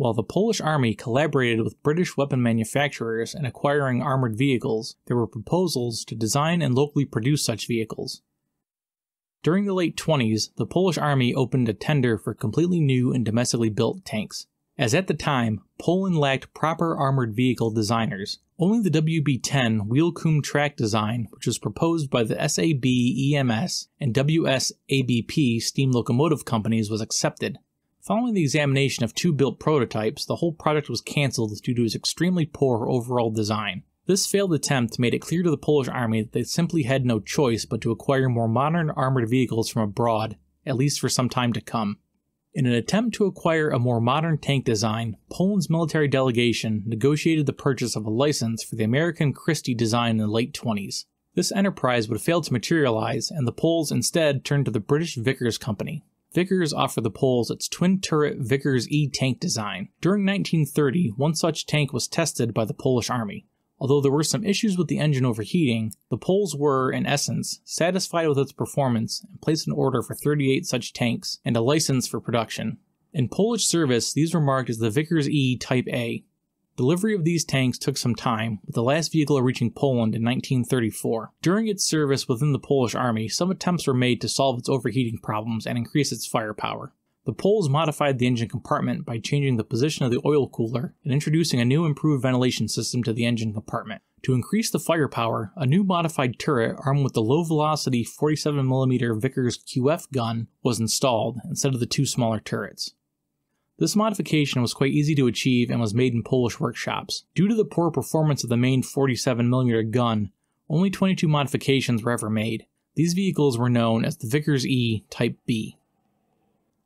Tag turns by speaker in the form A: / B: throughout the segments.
A: While the Polish army collaborated with British weapon manufacturers in acquiring armored vehicles, there were proposals to design and locally produce such vehicles. During the late 20s, the Polish army opened a tender for completely new and domestically built tanks. As at the time, Poland lacked proper armored vehicle designers. Only the WB 10 wheel cum track design, which was proposed by the SAB EMS and WS ABP steam locomotive companies, was accepted. Following the examination of two built prototypes, the whole project was cancelled due to its extremely poor overall design. This failed attempt made it clear to the Polish army that they simply had no choice but to acquire more modern armored vehicles from abroad, at least for some time to come. In an attempt to acquire a more modern tank design, Poland's military delegation negotiated the purchase of a license for the American Christie design in the late 20s. This enterprise would fail to materialize, and the Poles instead turned to the British Vickers Company, Vickers offered the Poles its twin turret Vickers E tank design. During 1930, one such tank was tested by the Polish army. Although there were some issues with the engine overheating, the Poles were, in essence, satisfied with its performance and placed an order for 38 such tanks and a license for production. In Polish service, these were marked as the Vickers E Type A. Delivery of these tanks took some time, with the last vehicle reaching Poland in 1934. During its service within the Polish army, some attempts were made to solve its overheating problems and increase its firepower. The Poles modified the engine compartment by changing the position of the oil cooler and introducing a new improved ventilation system to the engine compartment. To increase the firepower, a new modified turret armed with the low velocity 47mm Vickers QF gun was installed instead of the two smaller turrets. This modification was quite easy to achieve and was made in Polish workshops. Due to the poor performance of the main 47mm gun, only 22 modifications were ever made. These vehicles were known as the Vickers E Type B.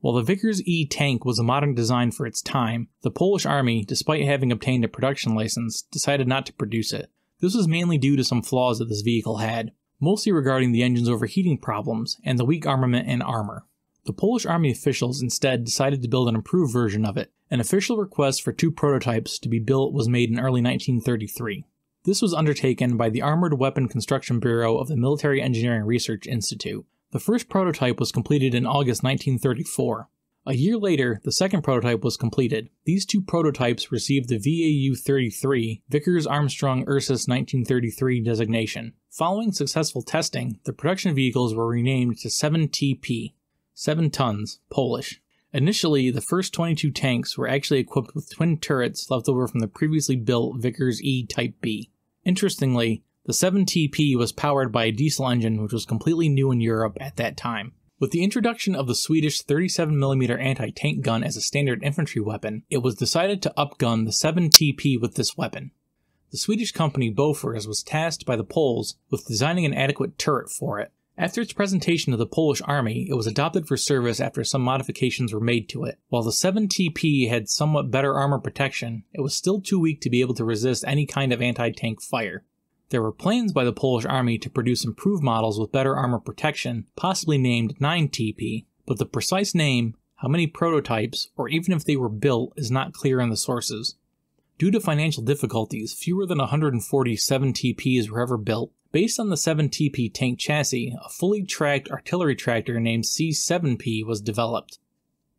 A: While the Vickers E tank was a modern design for its time, the Polish army, despite having obtained a production license, decided not to produce it. This was mainly due to some flaws that this vehicle had, mostly regarding the engine's overheating problems and the weak armament and armor. The Polish army officials instead decided to build an improved version of it. An official request for two prototypes to be built was made in early 1933. This was undertaken by the Armored Weapon Construction Bureau of the Military Engineering Research Institute. The first prototype was completed in August 1934. A year later, the second prototype was completed. These two prototypes received the VAU 33 Vickers Armstrong Ursus 1933 designation. Following successful testing, the production vehicles were renamed to 7TP, 7 tons, Polish. Initially, the first 22 tanks were actually equipped with twin turrets left over from the previously built Vickers E Type B. Interestingly, the 7TP was powered by a diesel engine which was completely new in Europe at that time. With the introduction of the Swedish 37mm anti tank gun as a standard infantry weapon, it was decided to upgun the 7TP with this weapon. The Swedish company Bofors was tasked by the Poles with designing an adequate turret for it, after its presentation to the Polish army, it was adopted for service after some modifications were made to it. While the 7TP had somewhat better armor protection, it was still too weak to be able to resist any kind of anti tank fire. There were plans by the Polish army to produce improved models with better armor protection, possibly named 9TP, but the precise name, how many prototypes, or even if they were built is not clear in the sources. Due to financial difficulties, fewer than 140 7TPs were ever built, Based on the 7TP tank chassis, a fully tracked artillery tractor named C7P was developed.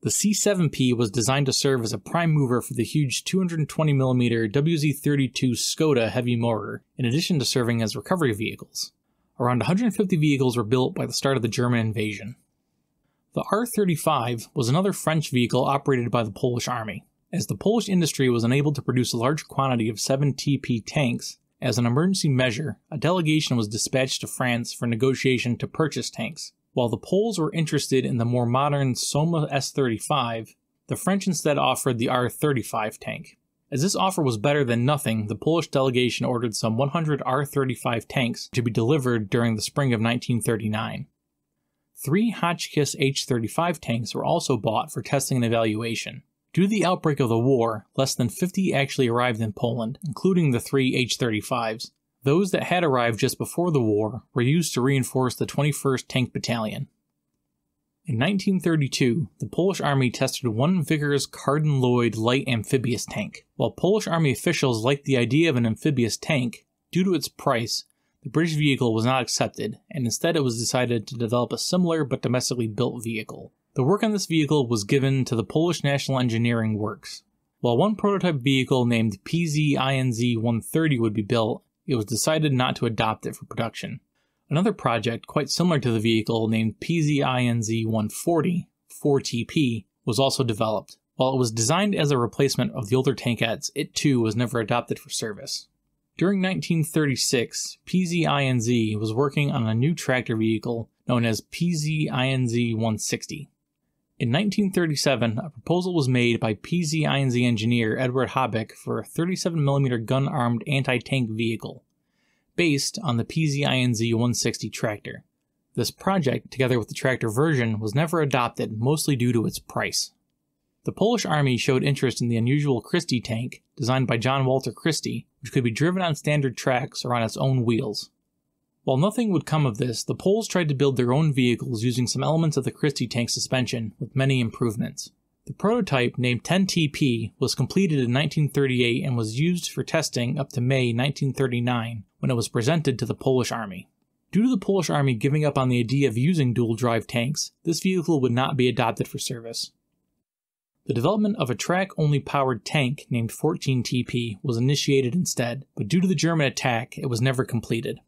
A: The C7P was designed to serve as a prime mover for the huge 220mm WZ32 Skoda heavy mortar, in addition to serving as recovery vehicles. Around 150 vehicles were built by the start of the German invasion. The R 35 was another French vehicle operated by the Polish army. As the Polish industry was unable to produce a large quantity of 7TP tanks, as an emergency measure, a delegation was dispatched to France for negotiation to purchase tanks. While the Poles were interested in the more modern Somua S 35, the French instead offered the R 35 tank. As this offer was better than nothing, the Polish delegation ordered some 100 R 35 tanks to be delivered during the spring of 1939. Three Hotchkiss H 35 tanks were also bought for testing and evaluation. Due to the outbreak of the war, less than 50 actually arrived in Poland, including the three H 35s. Those that had arrived just before the war were used to reinforce the 21st Tank Battalion. In 1932, the Polish Army tested one Vickers Carden Loyd light amphibious tank. While Polish Army officials liked the idea of an amphibious tank, due to its price, the British vehicle was not accepted, and instead it was decided to develop a similar but domestically built vehicle. The work on this vehicle was given to the Polish National Engineering Works. While one prototype vehicle named PZINZ 130 would be built, it was decided not to adopt it for production. Another project quite similar to the vehicle named PZINZ 140, 4TP, was also developed. While it was designed as a replacement of the older tankettes, it too was never adopted for service. During 1936, PZINZ was working on a new tractor vehicle known as PZINZ 160. In 1937, a proposal was made by PZINZ engineer Edward Habich for a 37mm gun armed anti tank vehicle, based on the PZINZ 160 tractor. This project, together with the tractor version, was never adopted, mostly due to its price. The Polish army showed interest in the unusual Christie tank, designed by John Walter Christie, which could be driven on standard tracks or on its own wheels. While nothing would come of this, the Poles tried to build their own vehicles using some elements of the Christie tank suspension, with many improvements. The prototype, named 10TP, was completed in 1938 and was used for testing up to May 1939 when it was presented to the Polish Army. Due to the Polish Army giving up on the idea of using dual drive tanks, this vehicle would not be adopted for service. The development of a track only powered tank named 14TP was initiated instead, but due to the German attack, it was never completed.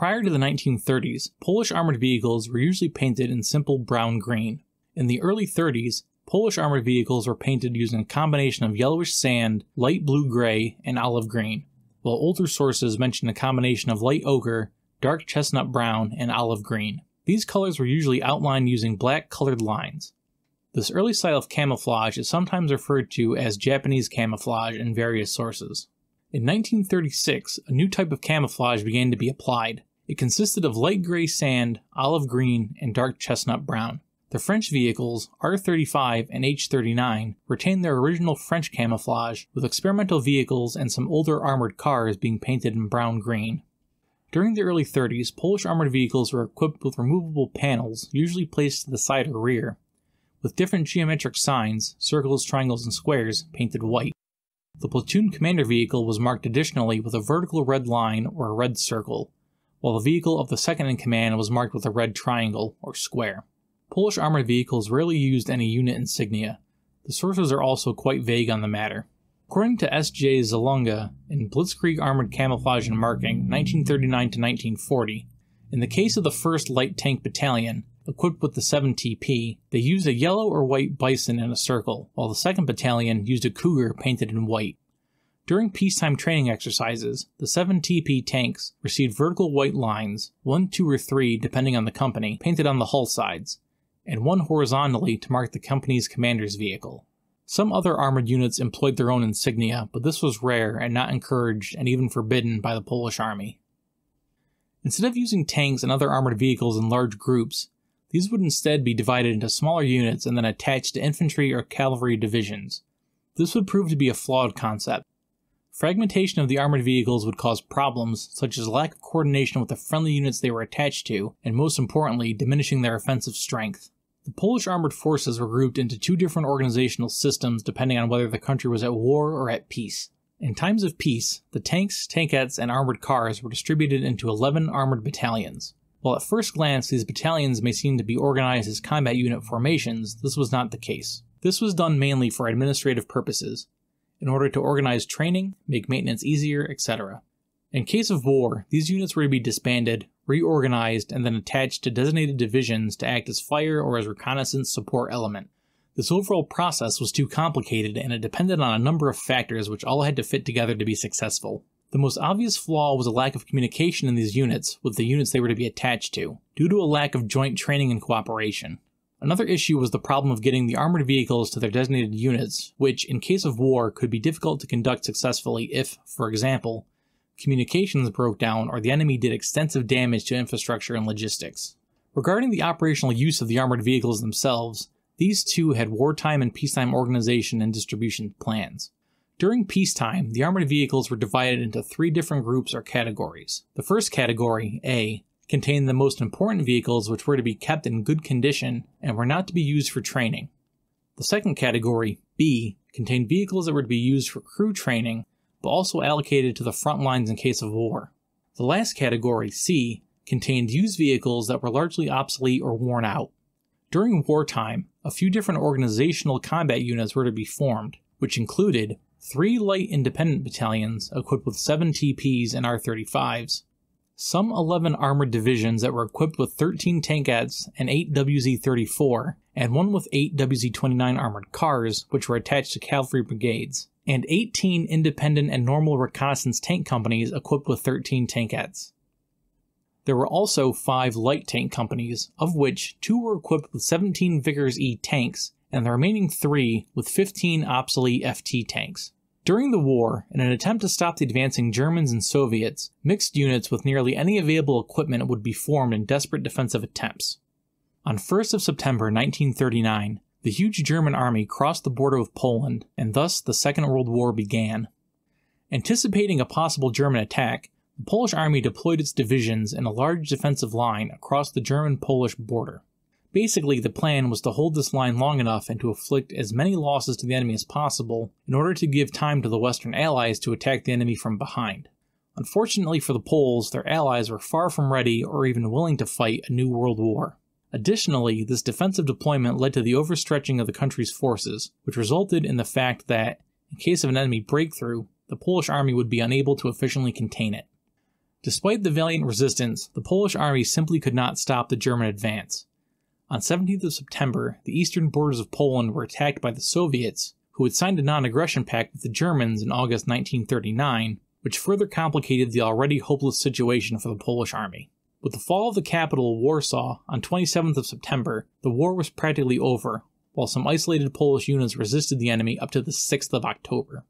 A: Prior to the 1930s, Polish armored vehicles were usually painted in simple brown green. In the early 30s, Polish armored vehicles were painted using a combination of yellowish sand, light blue gray, and olive green, while older sources mention a combination of light ochre, dark chestnut brown, and olive green. These colors were usually outlined using black colored lines. This early style of camouflage is sometimes referred to as Japanese camouflage in various sources. In 1936, a new type of camouflage began to be applied. It consisted of light gray sand, olive green, and dark chestnut brown. The French vehicles, R35 and H39, retained their original French camouflage, with experimental vehicles and some older armored cars being painted in brown green. During the early 30s, Polish armored vehicles were equipped with removable panels, usually placed to the side or rear, with different geometric signs, circles, triangles, and squares, painted white. The platoon commander vehicle was marked additionally with a vertical red line or a red circle, while the vehicle of the second in command was marked with a red triangle or square. Polish armored vehicles rarely used any unit insignia. The sources are also quite vague on the matter. According to S.J. Zaloga in Blitzkrieg Armored Camouflage and Marking, 1939 to 1940, in the case of the 1st Light Tank Battalion, equipped with the 7TP, they used a yellow or white bison in a circle, while the 2nd Battalion used a cougar painted in white. During peacetime training exercises, the 7TP tanks received vertical white lines, one, two, or three, depending on the company, painted on the hull sides, and one horizontally to mark the company's commander's vehicle. Some other armored units employed their own insignia, but this was rare and not encouraged and even forbidden by the Polish army. Instead of using tanks and other armored vehicles in large groups, these would instead be divided into smaller units and then attached to infantry or cavalry divisions. This would prove to be a flawed concept. Fragmentation of the armored vehicles would cause problems, such as lack of coordination with the friendly units they were attached to, and most importantly, diminishing their offensive strength. The Polish armored forces were grouped into two different organizational systems depending on whether the country was at war or at peace. In times of peace, the tanks, tankettes, and armored cars were distributed into 11 armored battalions. While at first glance these battalions may seem to be organized as combat unit formations, this was not the case. This was done mainly for administrative purposes, in order to organize training, make maintenance easier, etc. In case of war, these units were to be disbanded, reorganized, and then attached to designated divisions to act as fire or as reconnaissance support element. This overall process was too complicated and it depended on a number of factors which all had to fit together to be successful. The most obvious flaw was a lack of communication in these units with the units they were to be attached to, due to a lack of joint training and cooperation. Another issue was the problem of getting the armored vehicles to their designated units, which, in case of war, could be difficult to conduct successfully if, for example, communications broke down or the enemy did extensive damage to infrastructure and logistics. Regarding the operational use of the armored vehicles themselves, these two had wartime and peacetime organization and distribution plans. During peacetime, the armored vehicles were divided into three different groups or categories. The first category, A, contained the most important vehicles which were to be kept in good condition and were not to be used for training. The second category, B, contained vehicles that were to be used for crew training, but also allocated to the front lines in case of war. The last category, C, contained used vehicles that were largely obsolete or worn out. During wartime, a few different organizational combat units were to be formed, which included three light independent battalions equipped with 7 TPs and R 35s, some 11 armored divisions that were equipped with 13 tankettes and 8 WZ 34, and one with 8 WZ 29 armored cars, which were attached to cavalry brigades, and 18 independent and normal reconnaissance tank companies equipped with 13 tankettes. There were also five light tank companies, of which two were equipped with 17 Vickers E tanks, and the remaining three with 15 obsolete FT tanks. During the war, in an attempt to stop the advancing Germans and Soviets, mixed units with nearly any available equipment would be formed in desperate defensive attempts. On 1st of September 1939, the huge German army crossed the border with Poland, and thus the Second World War began. Anticipating a possible German attack, the Polish army deployed its divisions in a large defensive line across the German Polish border. Basically, the plan was to hold this line long enough and to inflict as many losses to the enemy as possible in order to give time to the Western Allies to attack the enemy from behind. Unfortunately for the Poles, their allies were far from ready or even willing to fight a new world war. Additionally, this defensive deployment led to the overstretching of the country's forces, which resulted in the fact that, in case of an enemy breakthrough, the Polish army would be unable to efficiently contain it. Despite the valiant resistance, the Polish army simply could not stop the German advance. On 17th of September, the eastern borders of Poland were attacked by the Soviets, who had signed a non-aggression pact with the Germans in August 1939, which further complicated the already hopeless situation for the Polish army. With the fall of the capital, Warsaw, on 27th of September, the war was practically over, while some isolated Polish units resisted the enemy up to the 6th of October.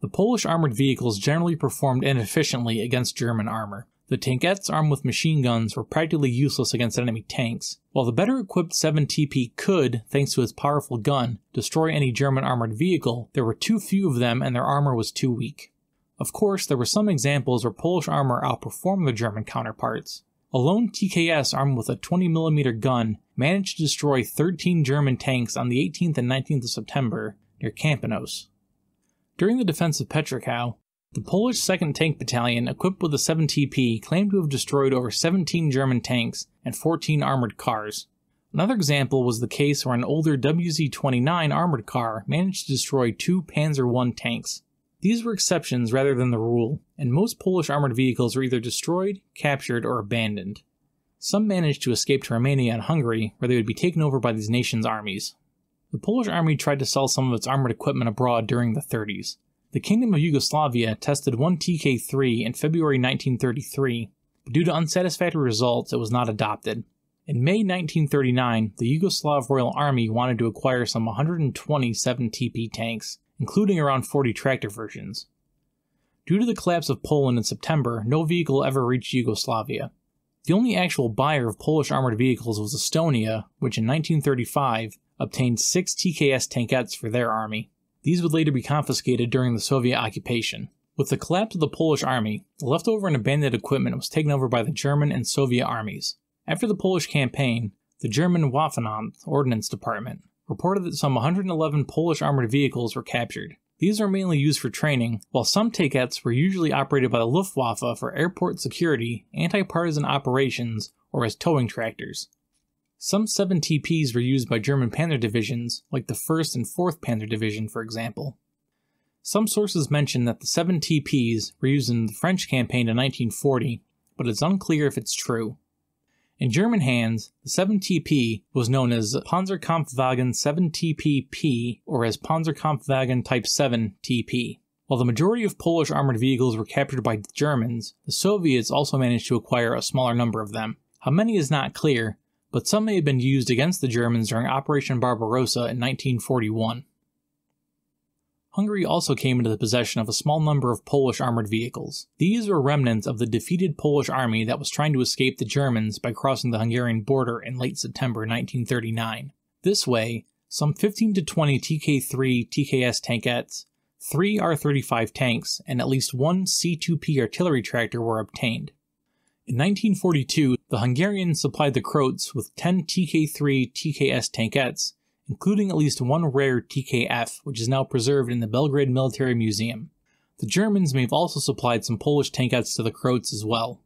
A: The Polish armored vehicles generally performed inefficiently against German armor, the tankettes armed with machine guns were practically useless against enemy tanks, while the better equipped 7TP could, thanks to its powerful gun, destroy any German armored vehicle, there were too few of them and their armor was too weak. Of course, there were some examples where Polish armor outperformed their German counterparts. A lone TKS armed with a 20mm gun managed to destroy 13 German tanks on the 18th and 19th of September near Kampinos. During the defense of Petrochow, the Polish 2nd Tank Battalion, equipped with a 7TP, claimed to have destroyed over 17 German tanks and 14 armored cars. Another example was the case where an older WZ 29 armored car managed to destroy two Panzer I tanks. These were exceptions rather than the rule, and most Polish armored vehicles were either destroyed, captured, or abandoned. Some managed to escape to Romania and Hungary, where they would be taken over by these nations' armies. The Polish army tried to sell some of its armored equipment abroad during the 30s. The Kingdom of Yugoslavia tested one TK3 in February 1933, but due to unsatisfactory results, it was not adopted. In May 1939, the Yugoslav Royal Army wanted to acquire some 127 TP tanks, including around 40 tractor versions. Due to the collapse of Poland in September, no vehicle ever reached Yugoslavia. The only actual buyer of Polish armored vehicles was Estonia, which in 1935 obtained six TKS tankettes for their army. These would later be confiscated during the Soviet occupation. With the collapse of the Polish army, the leftover and abandoned equipment was taken over by the German and Soviet armies. After the Polish campaign, the German Waffenamt Ordnance Department reported that some 111 Polish armored vehicles were captured. These were mainly used for training, while some tankettes were usually operated by the Luftwaffe for airport security, anti partisan operations, or as towing tractors. Some 7 TPs were used by German Panzer divisions, like the 1st and 4th Panzer Division, for example. Some sources mention that the 7 TPs were used in the French campaign in 1940, but it's unclear if it's true. In German hands, the 7 TP was known as Panzerkampfwagen 7 TPP or as Panzerkampfwagen Type 7 TP. While the majority of Polish armored vehicles were captured by the Germans, the Soviets also managed to acquire a smaller number of them. How many is not clear, but some may have been used against the Germans during Operation Barbarossa in 1941. Hungary also came into the possession of a small number of Polish armored vehicles. These were remnants of the defeated Polish army that was trying to escape the Germans by crossing the Hungarian border in late September 1939. This way, some 15 to 20 TK3 TKS tankettes, 3 R 35 tanks, and at least one C 2P artillery tractor were obtained. In 1942, the Hungarians supplied the Croats with 10 TK3 TKS tankettes, including at least one rare TKF, which is now preserved in the Belgrade Military Museum. The Germans may have also supplied some Polish tankettes to the Croats as well.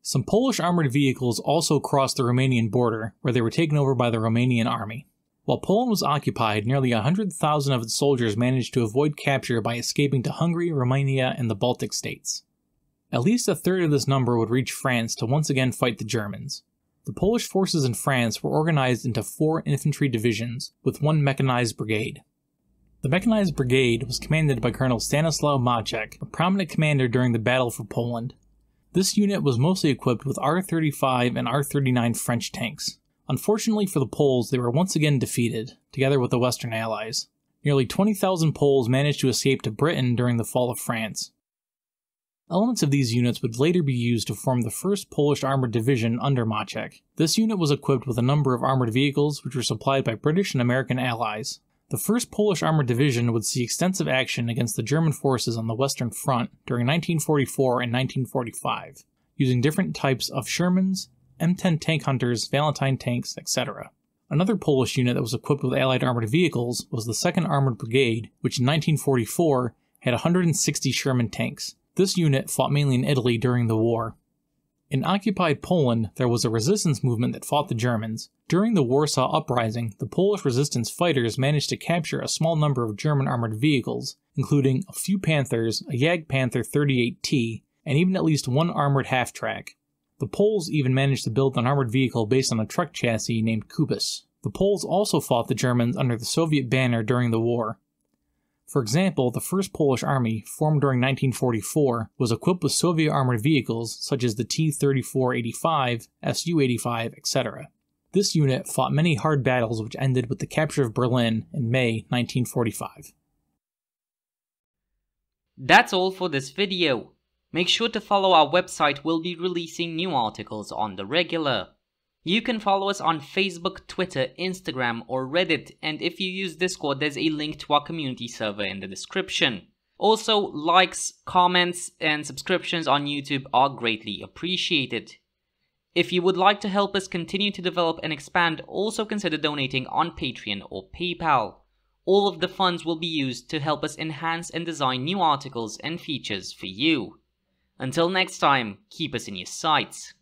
A: Some Polish armored vehicles also crossed the Romanian border, where they were taken over by the Romanian army. While Poland was occupied, nearly 100,000 of its soldiers managed to avoid capture by escaping to Hungary, Romania, and the Baltic states. At least a third of this number would reach France to once again fight the Germans. The Polish forces in France were organized into four infantry divisions, with one mechanized brigade. The mechanized brigade was commanded by Colonel Stanislaw Maczek, a prominent commander during the Battle for Poland. This unit was mostly equipped with R 35 and R 39 French tanks. Unfortunately for the Poles, they were once again defeated, together with the Western Allies. Nearly 20,000 Poles managed to escape to Britain during the fall of France. Elements of these units would later be used to form the 1st Polish Armored Division under Maczek. This unit was equipped with a number of armored vehicles which were supplied by British and American allies. The 1st Polish Armored Division would see extensive action against the German forces on the Western Front during 1944 and 1945, using different types of Shermans, M10 tank hunters, Valentine tanks, etc. Another Polish unit that was equipped with Allied armored vehicles was the 2nd Armored Brigade, which in 1944 had 160 Sherman tanks. This unit fought mainly in Italy during the war. In occupied Poland, there was a resistance movement that fought the Germans. During the Warsaw Uprising, the Polish resistance fighters managed to capture a small number of German armored vehicles, including a few Panthers, a Jagdpanzer 38T, and even at least one armored half track. The Poles even managed to build an armored vehicle based on a truck chassis named Kubus. The Poles also fought the Germans under the Soviet banner during the war. For example, the 1st Polish Army, formed during 1944, was equipped with Soviet armored vehicles such as the T 3485, Su 85, etc. This unit fought many hard battles which ended with the capture of Berlin in May 1945.
B: That's all for this video. Make sure to follow our website, we'll be releasing new articles on the regular. You can follow us on Facebook, Twitter, Instagram, or Reddit, and if you use Discord, there's a link to our community server in the description. Also, likes, comments, and subscriptions on YouTube are greatly appreciated. If you would like to help us continue to develop and expand, also consider donating on Patreon or PayPal. All of the funds will be used to help us enhance and design new articles and features for you. Until next time, keep us in your sights.